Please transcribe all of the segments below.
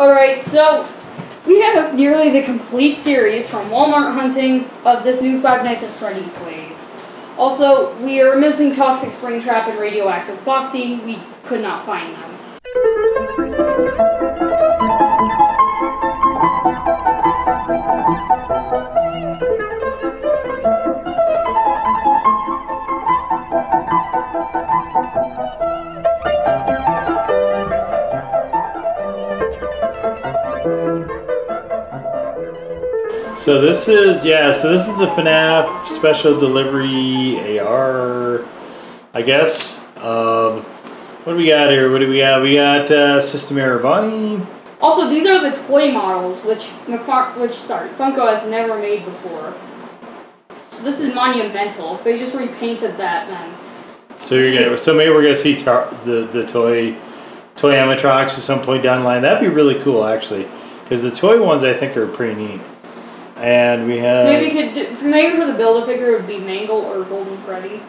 Alright, so we have nearly the complete series from Walmart Hunting of this new Five Nights at Freddy's wave. Also, we are missing Toxic Springtrap and Radioactive Foxy. We could not find them. So this is yeah. So this is the FNAF special delivery AR, I guess. Um, what do we got here? What do we got? We got uh, System Error Bonnie. Also, these are the toy models, which McFar- which sorry, Funko has never made before. So this is monumental. They just repainted that, then So you're gonna. So maybe we're gonna see tar- the the toy toy animatronics at some point down the line. That'd be really cool actually, because the toy ones I think are pretty neat. And we have. maybe could do, maybe for the build a figure it would be Mangle or Golden Freddy.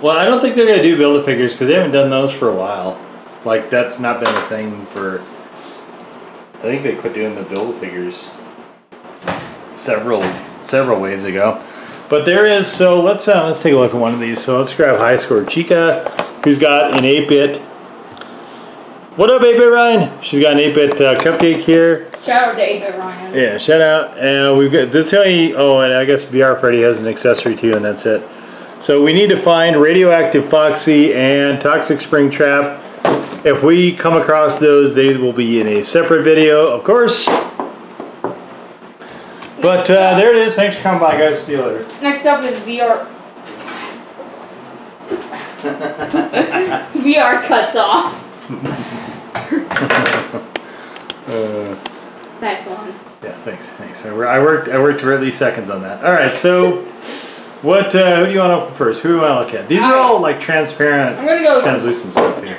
Well, I don't think they're gonna do build a figures because they haven't done those for a while. Like that's not been a thing for. I think they quit doing the build a figures several several waves ago. But there is so let's uh, let's take a look at one of these. So let's grab high score Chica, who's got an 8-bit. What up, 8-bit Ryan? She's got an 8-bit uh, cupcake here. Shout out to 8 Ryan. Yeah, shout out. And we've got this only. Oh, and I guess VR Freddy has an accessory too, and that's it. So we need to find Radioactive Foxy and Toxic Springtrap. If we come across those, they will be in a separate video, of course. But uh, there it is. Thanks for coming by, guys. See you later. Next up is VR. VR cuts off. Uh, Nice one. yeah, thanks. Thanks. I I worked. I worked for at least seconds on that. All right. So, what? Uh, who do you want to open first? Who do you want to look at? These are all like transparent, I'm gonna go. translucent stuff here.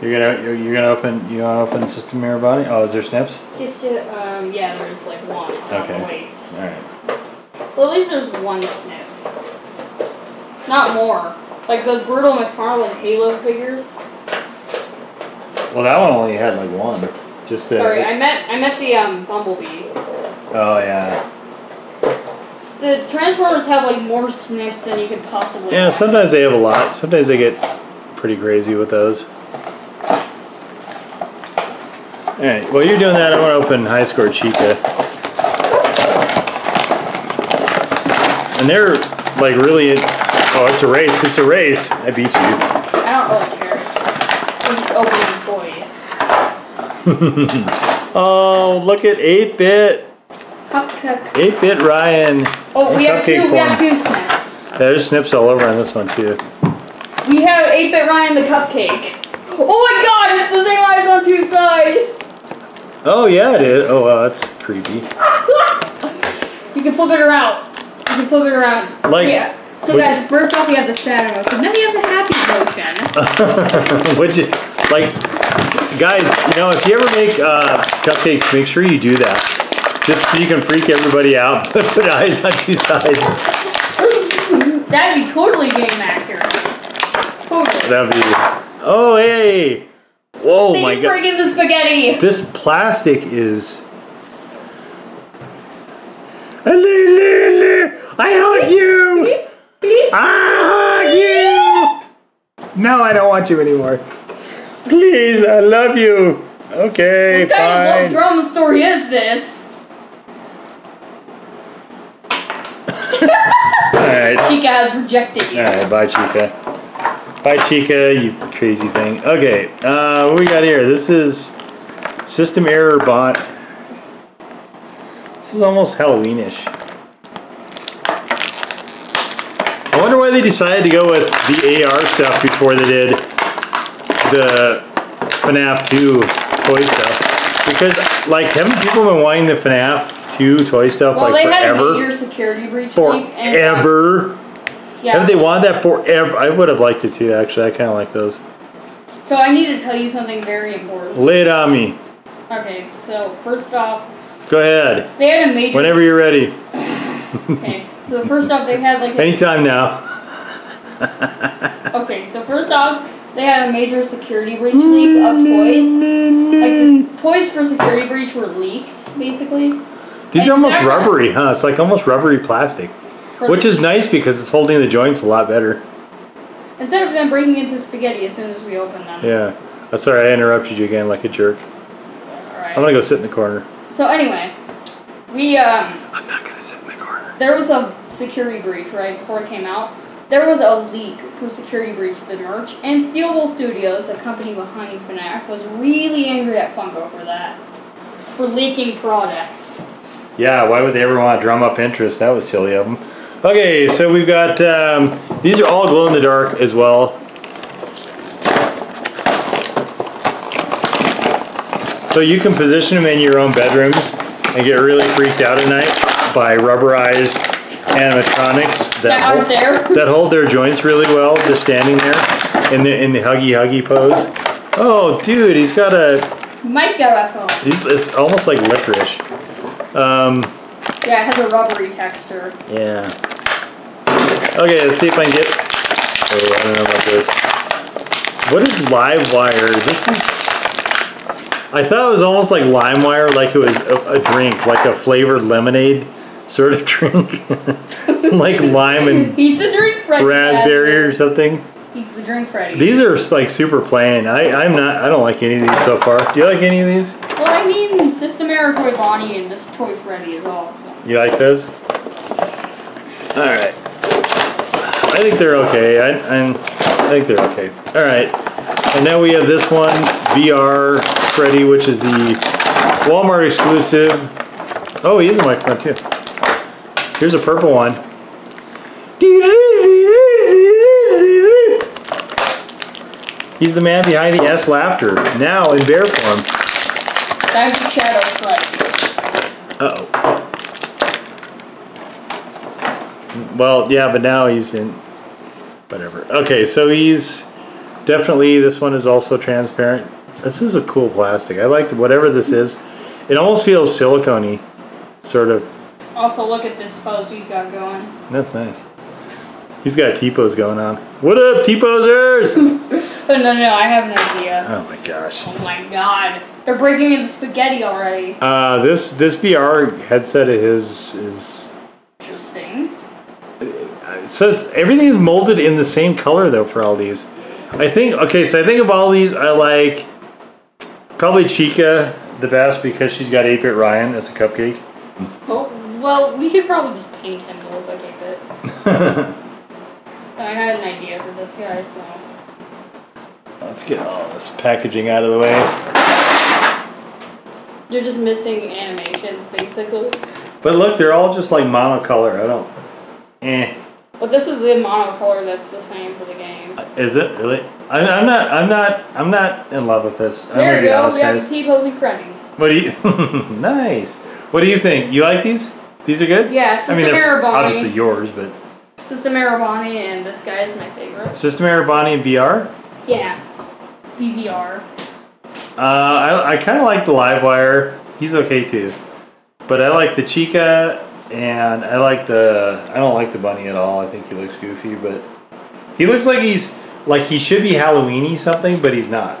You're gonna you're, you're gonna open you wanna open System Error Bonnie? Oh, is there snips? Just, um, yeah, there's like one on Okay. the waist. All right. Well, at least there's one snip. Not more. Like those brutal McFarlane Halo figures. Well, that one only had like one. Just uh, Sorry, I met I meant the um Bumblebee. Oh yeah. The Transformers have like more snips than you could possibly. Yeah. have. Sometimes they have a lot. Sometimes they get pretty crazy with those. All right. While you're doing that, I want to open High Score Chica. And they're like really. Oh, it's a race. It's a race. I beat you. I don't really care. I'm just opening toys. Oh, look at 8-bit. Cupcake. 8-bit Ryan. Oh, we have two. We have two snips. There's snips all over on this one too. We have 8-bit Ryan the cupcake. Oh my god, it's the same eyes on two sides. Oh yeah, it is. Oh wow, that's creepy. You can flip it around. You can flip it around. Like- yeah. So guys, first off we have the sad emotion, then we have the happy emotion. Would you like, guys? You know, if you ever make uh, cupcakes, make sure you do that, just so you can freak everybody out. Put eyes on two sides. That'd be totally game accurate. Totally. That'd be. Oh hey! Whoa they my didn't god! bring in the spaghetti. This plastic is. I hug you. Bleep, bleep. I hug you. No, I don't want you anymore. Please, I love you. Okay, What kind of fine. love drama story is this? Alright. Chica has rejected you. Alright, bye Chica. Bye Chica, you crazy thing. Okay, uh, what we got here? This is System Error Bot. This is almost Halloweenish. I wonder why they decided to go with the AR stuff before they did the FNAF 2 toy stuff. Because, like, haven't people been wanting the FNAF 2 toy stuff, Well, like, they had a forever? major security breach. Forever. yeah. Haven't they wanted that forever? I would have liked it too, actually. I kind of like those. So I need to tell you something very important. Lay it on me. Okay, so first off, Go ahead. they had a major. Whenever you're ready. Okay, so first off, they had like. Anytime now. okay, so first off, they had a major security breach leak of toys, Like toys for Security Breach were leaked, basically. These are almost rubbery, huh? It's like almost rubbery plastic, which is nice because it's holding the joints a lot better. Instead of them breaking into spaghetti as soon as we open them. Yeah. I'm sorry I interrupted you again like a jerk. Alright. I'm gonna go sit in the corner. So anyway, we um I'm not gonna sit in the corner. there was a security breach right before it came out. There was a leak for Security Breach the merch, and Steel Steelable Studios, the company behind FNAF, was really angry at Funko for that. For leaking products. Yeah, why would they ever want to drum up interest? That was silly of them. Okay, so we've got, um, these are all glow in the dark as well. So you can position them in your own bedrooms and get really freaked out at night by rubberized animatronics that, That hold, there. that hold their joints really well, just standing there in the in the huggy huggy pose. Oh, dude, he's got a, Mike got a phone. it's almost like licorice. Um, Yeah, it has a rubbery texture. Yeah. Okay, let's see if I can get. Oh, I don't know about this. What is Livewire? This is. I thought it was almost like LimeWire, like it was a, a drink, like a flavored lemonade sort of drink, like lime and He's the drink Freddy. raspberry or something. He's the drink Freddy. These are like super plain. I, I'm not. I don't like any of these so far. Do you like any of these? well, I mean, System Error Toy Bonnie and this Toy Freddy is all. You like those? All right. I think they're okay. I, I'm, I think they're okay. All right. And now we have this one, VR Freddy, which is the Walmart exclusive. Oh, he is a microphone too. Here's a purple one. He's the man behind the S Laughter, now in bear form. That's the Shadow Freddy. Uh oh. Well, yeah, but now he's in. Whatever. Okay, so he's definitely. This one is also transparent. This is a cool plastic. I like whatever this is. It almost feels silicone sort of. Also, look at this pose we've got going. That's nice. He's got T-pose going on. What up, T-posers? No, no, no, I have an idea. oh my gosh. Oh my god. They're breaking into spaghetti already. Uh, this this VR headset of his is Interesting. So everything is molded in the same color though for all these. I think okay, so I think of all these, I like probably Chica the best because she's got 8-bit Ryan as a cupcake. Oh, well, we could probably just paint him to look like a bit. I had an idea for this guy, so. Let's get all this packaging out of the way. They're just missing animations, basically. But look, they're all just like monocolor. I don't. Eh. But this is the monocolor that's the same for the game. Is it really? I, I'm not. I'm not. I'm not in love with this. I'm There you go, honest, we have a guys. T-posing Freddy. What do you? nice. What do you think? You like these? These are good. Yeah, I System mean, Error obviously yours, but System Error Bonnie, and this guy is my favorite. System Error Bonnie and VR. Yeah. BVR. Uh, I, I kind of like the Livewire. He's okay too, but I like the Chica and I like the. I don't like the bunny at all. I think he looks goofy, but he looks like he's like he should be Halloweeny something, but he's not.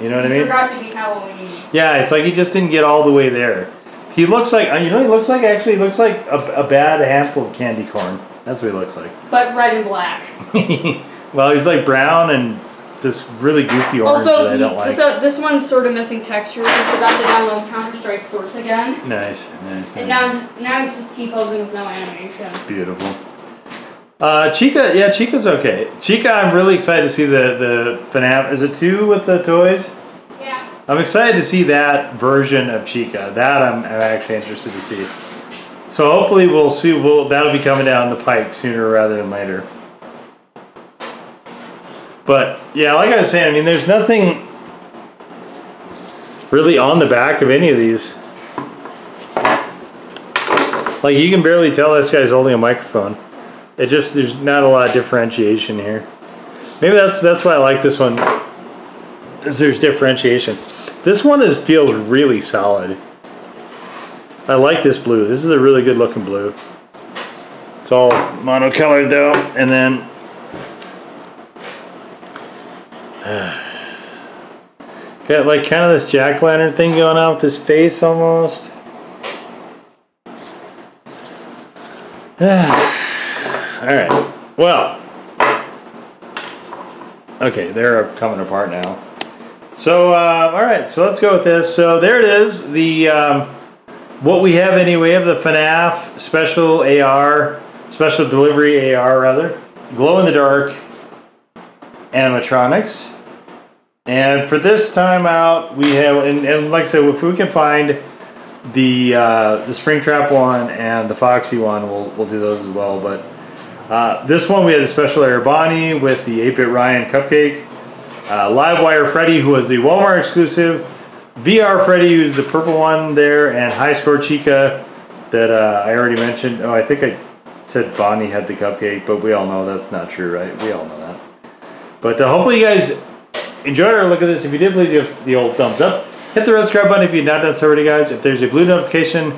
You know what I He mean? forgot to be Halloween. Yeah, it's like he just didn't get all the way there. He looks like uh, you know he looks like actually he looks like a, a bad handful of candy corn. That's what he looks like. But red and black. well, he's like brown and this really goofy orange Also, that I don't like. so this one's sort of missing texture. I forgot to download Counter Strike Source again. Nice, nice. And nice. now, now it's just T-posing with no animation. Beautiful. Uh, Chica, yeah, Chica's okay. Chica, I'm really excited to see the the FNAF. Is it two with the toys? I'm excited to see that version of Chica. That I'm, I'm actually interested to see. So hopefully we'll see. We'll that'll be coming down the pike sooner rather than later. But yeah, like I was saying, I mean, there's nothing really on the back of any of these. Like you can barely tell this guy's holding a microphone. It just there's not a lot of differentiation here. Maybe that's that's why I like this one. Is there's differentiation. This one is feels really solid. I like this blue. This is a really good looking blue. It's all monocolored though, and then Got like kind of this jack lantern thing going on with his face almost. Alright. Well. Okay, they're coming apart now. So, uh, alright, so let's go with this. So there it is. The, um, what we have anyway of the FNAF special AR, special delivery AR rather. Glow in the dark animatronics. And for this time out, we have, and, and like I said, if we can find the uh, the Springtrap one and the Foxy one, we'll, we'll do those as well. But uh, this one, we had the Special Bonnie with the 8-Bit Ryan Cupcake. Uh, Livewire Freddy, who was the Walmart exclusive. VR Freddy, who's the purple one there. And High Score Chica that uh, I already mentioned. Oh, I think I said Bonnie had the cupcake, but we all know that's not true, right? We all know that. But uh, hopefully you guys enjoyed our look at this. If you did, please give the old thumbs up. Hit the red subscribe button if you've not done so already, guys. If there's a blue notification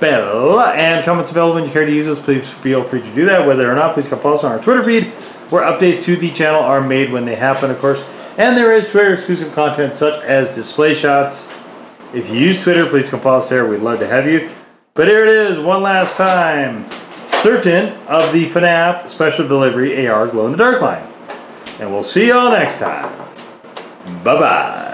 bell and comments available and you care to use those, please feel free to do that. Whether or not, please come follow us on our Twitter feed, where updates to the channel are made when they happen, of course. And there is Twitter exclusive content such as display shots. If you use Twitter, please come follow us there. We'd love to have you. But here it is, one last time. Certain of the FNAF special delivery AR glow in the dark line. And we'll see y'all next time. Bye bye.